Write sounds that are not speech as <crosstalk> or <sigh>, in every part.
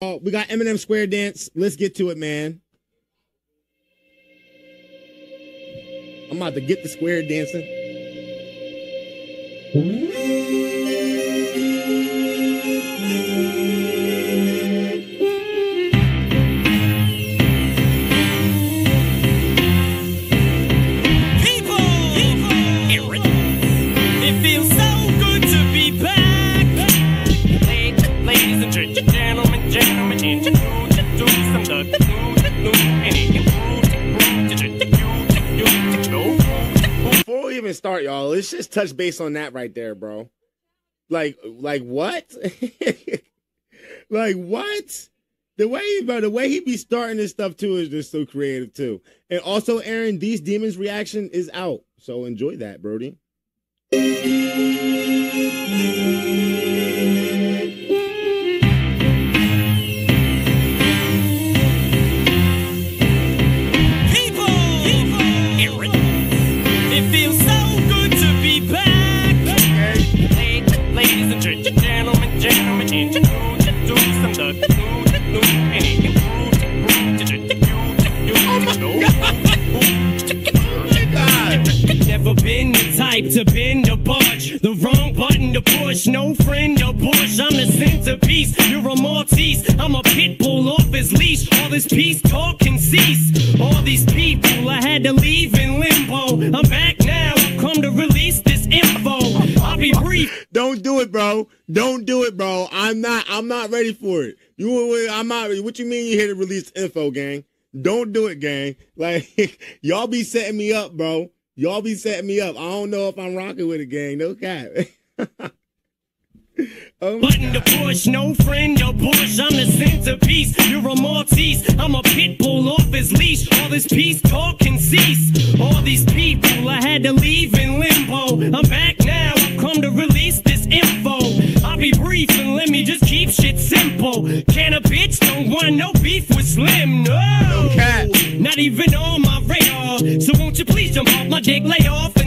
Oh, we got Eminem Square Dance. Let's get to it, man. I'm about to get the square dancing. Let's just touch base on that right there, bro. Like, like what? <laughs> like what? The way, bro, the way he be starting this stuff too is just so creative too. And also, Aaron, these demons reaction is out, so enjoy that, Brody. Type to bend or budge. The wrong button to push. No friend or push. I'm the centerpiece. You're a Maltese. I'm a pit bull off his leash. All this peace talk can cease. All these people I had to leave in limbo. I'm back now. Come to release this info. I'll be brief. Don't do it, bro. Don't do it, bro. I'm not. I'm not ready for it. You, I'm not. What you mean you here to release info, gang? Don't do it, gang. Like <laughs> y'all be setting me up, bro. Y'all be setting me up. I don't know if I'm rocking with it, gang. No cap. <laughs> oh Button to push, no friend or push. I'm the centerpiece. You're a Maltese. I'm a pit bull off his leash. All this peace talk can cease. All these people I had to leave in limbo. I'm back now. I've come to release this info. I'll be brief and let me just keep shit simple. Can a bitch don't want no beef with Slim? No. cap. Not even dick, lay off.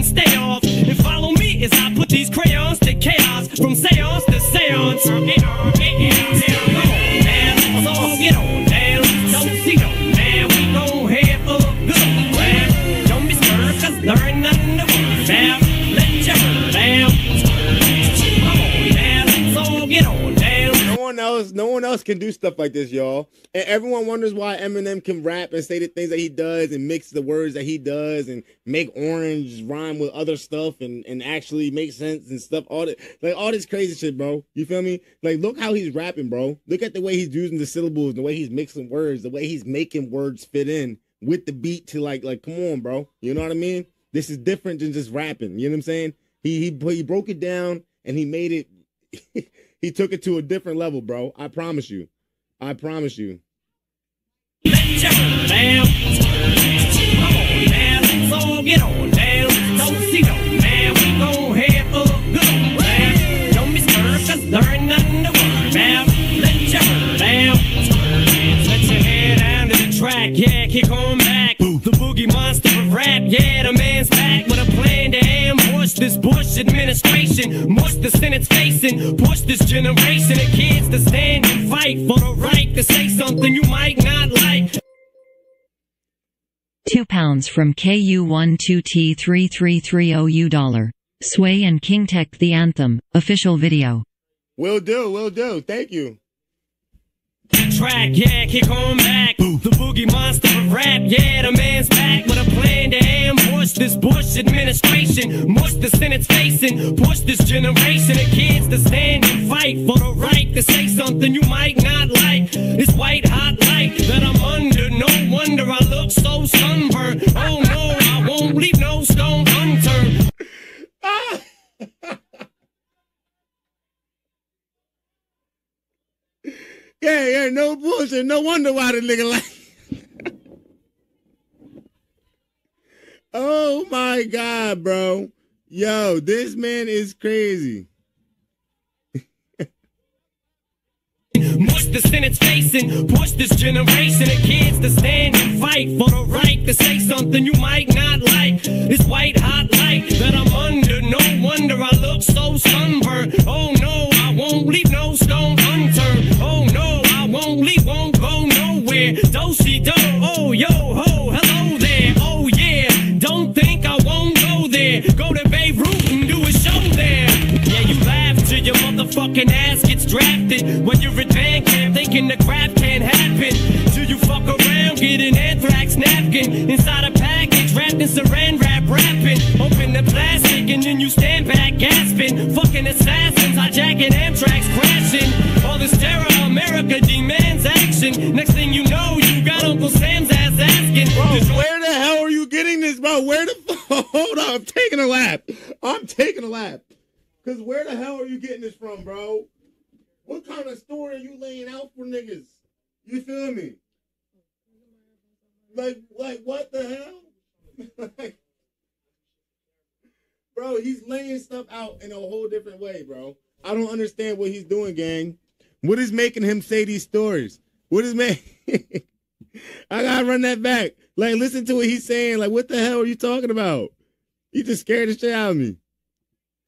Else, no one else can do stuff like this, y'all. And everyone wonders why Eminem can rap and say the things that he does and mix the words that he does and make orange rhyme with other stuff and, and actually make sense and stuff. All that, like all this crazy shit, bro. You feel me? Like, look how he's rapping, bro. Look at the way he's using the syllables, the way he's mixing words, the way he's making words fit in with the beat to like, like, come on, bro. You know what I mean? This is different than just rapping. You know what I'm saying? He he he broke it down and he made it. <laughs> he took it to a different level, bro. I promise you. I promise you. Yeah, kick on back. The boogie monster of rap. Yeah, the man's back with a plan to ambush this Bush administration. Mush the Senate's this generation of kids to stand and fight for the right to say something you might not like. 2 pounds from KU12T3330U dollar. Sway and King Tech the anthem. Official video. Will do, will do. Thank you. track, yeah, kick on back. The boogie monster of rap, yeah, the man's back with a plan to ambush this Bush administration. Mush the Senate's facing, push this generation of kids to stand and fight for the right to say something you might not like. This white hot light that I'm under, no wonder I look so sunburned. Oh no, I won't leave no stone unturned. <laughs> Yeah, yeah, no bullshit. No wonder why the nigga like. <laughs> oh my god, bro. Yo, this man is crazy. Mush the Senate's facing, push this generation of kids to stand and fight for the right to say something you might not like. This white hot light that I'm under, no wonder I look so sunburned. Oh no, I won't leave no stone unturned. Oh no, I won't leave. there. Do-si do, oh yo ho, hello there. Oh yeah, don't think I won't go there. Go to Beirut and do a show there. Yeah, you laugh till your motherfucking ass gets drafted. When in saran wrap wrapping. Open the plastic and then you stand back gasping. Fucking assassins hijacking Amtrak's crashing. All this terror, America demands action. Next thing you know, you got Uncle Sam's ass asking. Bro, "Did where the hell are you getting this, bro? Where the f- <laughs> hold on? I'm taking a lap. I'm taking a lap. Cause where the hell are you getting this from, bro? What kind of story are you laying out for niggas? You feel me? Like, like what the hell? Like, <laughs> bro, he's laying stuff out in a whole different way, bro. I don't understand what he's doing, gang. What is making him say these stories? What is making? <laughs> I gotta run that back. Like, listen to what he's saying. Like, what the hell are you talking about? You just scared the shit out of me.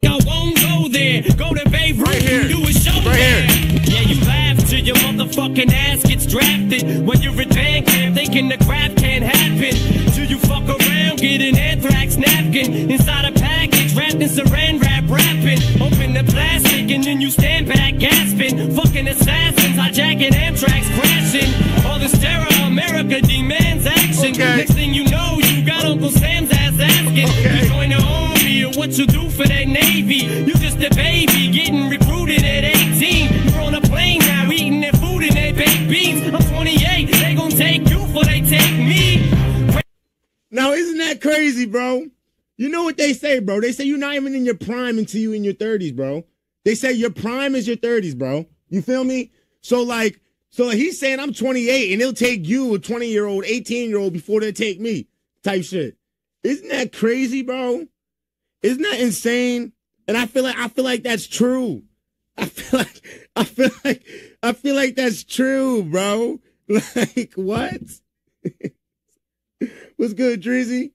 I won't go there. Go to Beirut Right here. do a show Right there. here. Yeah, you laugh till your motherfucking ass gets drafted. When you're band camp thinking the crap can't happen. Till you fuck around, get an anthrax napkin inside a package wrapped in saran wrap wrapping. Open the plastic and then you stand back gasping. Fucking assassins hijacking Amtrak's crashing. All this terror, America demands action. Okay. Next thing you know, you got Uncle Sam's ass asking. Okay. You join the army or what you do for that navy. You just a baby getting crazy, bro? You know what they say, bro? They say you're not even in your prime until you in your 30s, bro. They say your prime is your 30s, bro. You feel me? So like, so he's saying I'm 28 and it'll take you, a 20 year old, 18 year old, before they take me, type shit. Isn't that crazy, bro? Isn't that insane? And I feel like I feel like that's true. I feel <laughs> like I feel like I feel like that's true, bro. <laughs> Like what? <laughs> What's good, Drizzy?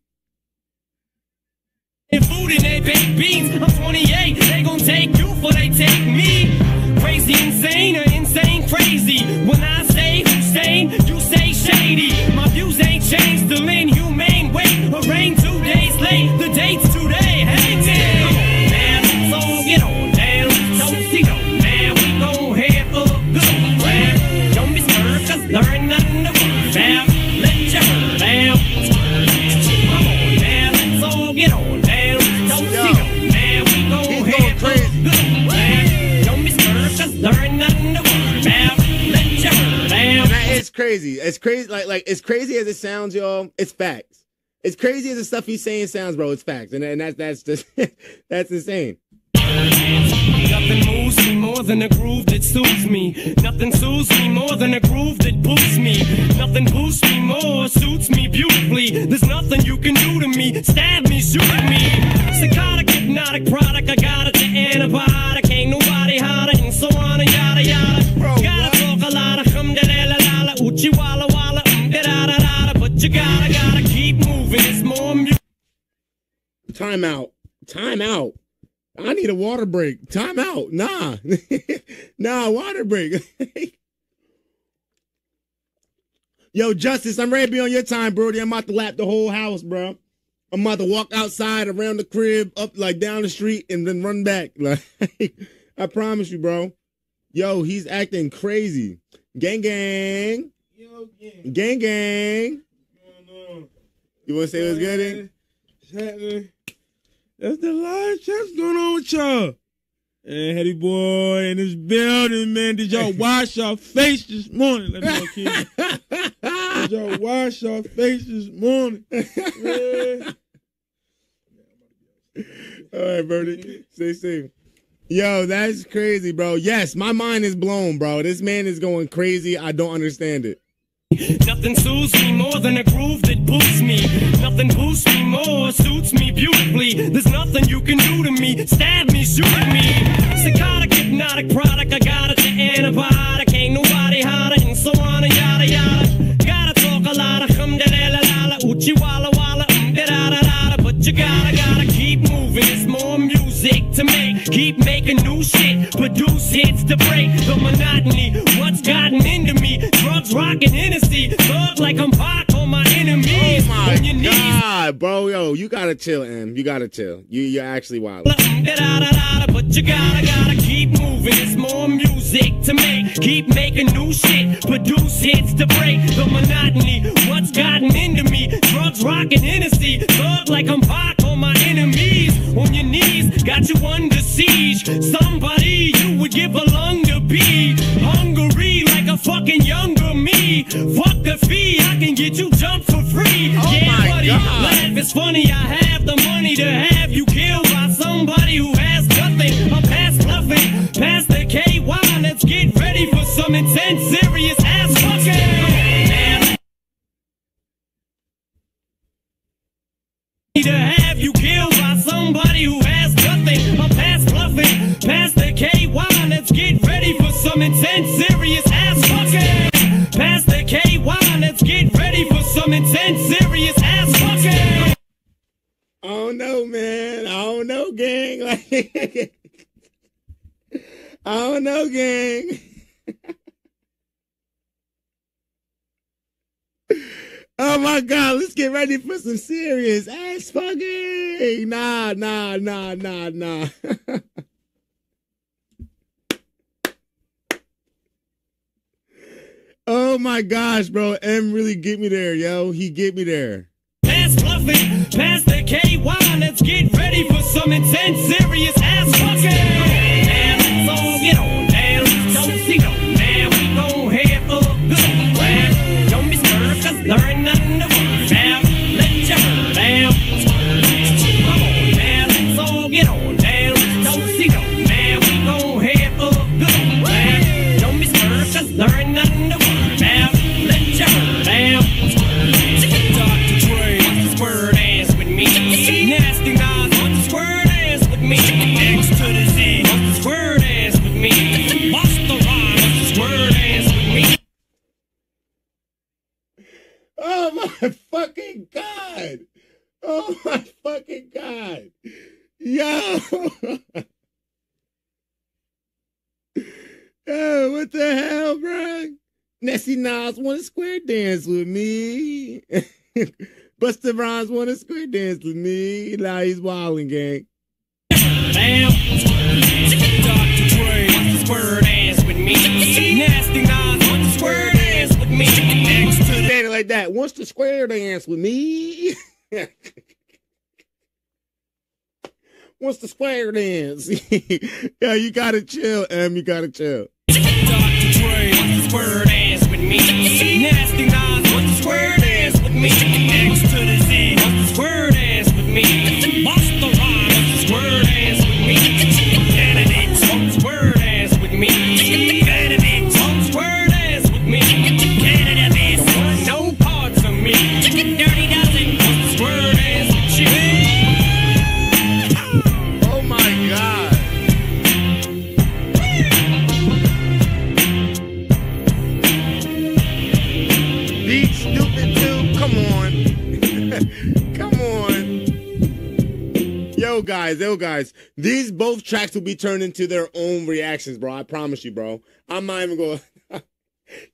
And food and they baked beans. I'm 28, they gon' take you for they take me. Crazy insane or insane crazy. When I say Hussein, you say shady. My views ain't changed, still inhumane. Wait, a rain two days late. The date's today. Hey, crazy. It's crazy. Like like as crazy as it sounds, y'all. It's facts. As crazy as the stuff he's saying sounds, bro. It's facts, and and that's that's just <laughs> that's insane. Nothing moves me more than a groove that soothes me. Nothing soothes me more than a groove that boosts me. Nothing boosts me more, suits me beautifully. There's nothing you can do to me. Stab me, shoot me. Psychotic, hypnotic product, I got it. The antibiotic, Time out. Time out. I need a water break. Time out. Nah. <laughs> nah, water break. <laughs> Yo, Justice, I'm ready to be on your time, Brody. I'm about to lap the whole house, bro. I'm about to walk outside around the crib, up like down the street, and then run back. <laughs> Like I promise you, bro. Yo, he's acting crazy. Gang gang. Yo, gang. Gang gang. What's going on? You wanna say what's good? What's happening? That's the live chat. What's going on with y'all? And Hetty boy in this building, man. Did y'all <laughs> wash your face this morning? Let me know, kid. Did y'all <laughs> wash your face this morning? Yeah. <laughs> All right, Brody. Stay safe. Yo, that's crazy, bro. Yes, my mind is blown, bro. This man is going crazy. I don't understand it. Nothing soothes me more than a groove that boosts me. Nothing boosts me more, suits me beautifully. There's nothing you can do to me. Stab me, shoot me. Psychotic, hypnotic product, I got it. The antibiotic, ain't nobody hotter, and so on and yada yada. Gotta talk a lot of hum da la la la la, uchi walla walla, um da da da da. But you gotta, gotta keep moving. It's more music to make. Keep making new shit, produce hits to break the monotony. What's gotten into me? Drugs rockin' Hennessy. Thug like I'm Pac god, bro, yo, you gotta chill, M. You gotta chill. You you're actually wild. But you gotta, gotta keep moving. It's more music to make. Keep making new shit. Produce hits to break the monotony. What's gotten into me? Drugs, rockin' Hennessy. Thug like I'm Pac on my enemies. On your knees, got you under siege. Somebody you would give a lung to be. Hungry like a fucking younger me. Fuck the fee, I can get you jumped for free. Oh yeah, my laugh it's funny. I have the money to have you killed by somebody who has nothing. I'm past bluffing, past the KY. Let's get ready for some intense, serious gang. <laughs> Like, I don't know, gang. <laughs> oh my god, let's get ready for some serious ass fucking. Nah, nah, nah, nah, nah. <laughs> oh my gosh, bro. M really get me there, yo. He get me there. Past bluffing, past the KY. Let's get ready Nas wanna square dance with me. <laughs> Busta Rhymes wanna square dance with me. Now he's wilding, gang. Damn. Dr. Dre, wants to squirt ass with me. Nasty Nas, wants to squirt ass with me. Next to the like that. Wants to square dance with me. <laughs> Wants to square dance. <laughs> Yo, you gotta chill, M. You gotta chill. Dr. Dre wants to squirt ass with me. Nasty Nas wants to squirt ass with me. Guys, yo, guys. These both tracks will be turned into their own reactions, bro. I promise you, bro. I'm not even going. <laughs>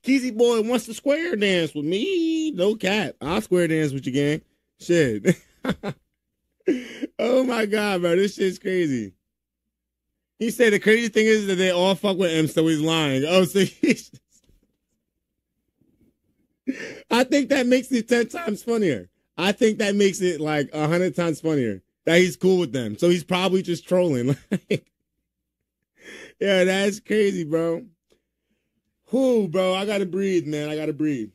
Kezzy boy wants to square dance with me. No cap. I'll square dance with you, gang. Shit. <laughs> oh my god, bro. This shit's crazy. He said the crazy thing is that they all fuck with him, so he's lying. Oh, so <laughs> he's. I think that makes it ten times funnier. I think that makes it like a hundred times funnier that he's cool with them. So he's probably just trolling. <laughs> Yeah, that's crazy, bro. Whoo, bro, I gotta breathe, man. I gotta breathe.